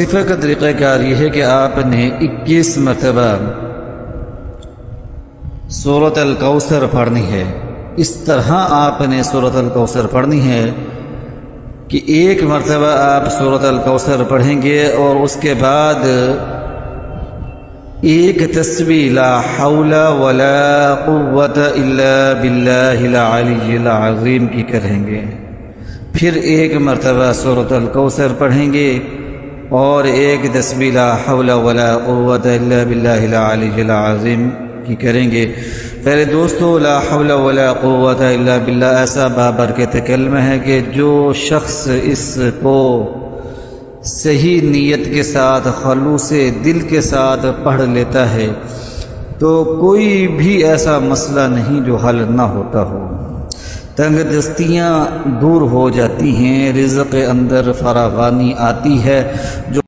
صفر کا طریقہ کار یہ ہے کہ آپ نے اکیس مرتبہ صورت الکوثر پڑھنی ہے۔ اس طرح آپ نے صورت الکوثر پڑھنی ہے کہ ایک مرتبہ آپ صورت الکوثر پڑھیں گے اور اس کے بعد ایک تسبیح، لا حول ولا قوت الا باللہ العلی العظیم کی کریں گے۔ پھر ایک مرتبہ صورت الکوثر پڑھیں گے۔ اور ایک تسبیح لا حول ولا قوت الا باللہ العلی العظیم کی کریں گے۔ پہلے دوستو، لا حول ولا قوت الا باللہ، ایسا بابرکت کلمہ ہے کہ جو شخص اس کو صحیح نیت کے ساتھ، خلوص دل کے ساتھ پڑھ لیتا ہے، تو کوئی بھی ایسا مسئلہ نہیں جو حل نہ ہوتا ہو۔ تنگ دستیاں دور ہو جاتی ہیں رزق اندر فراوانی آتی ہے جو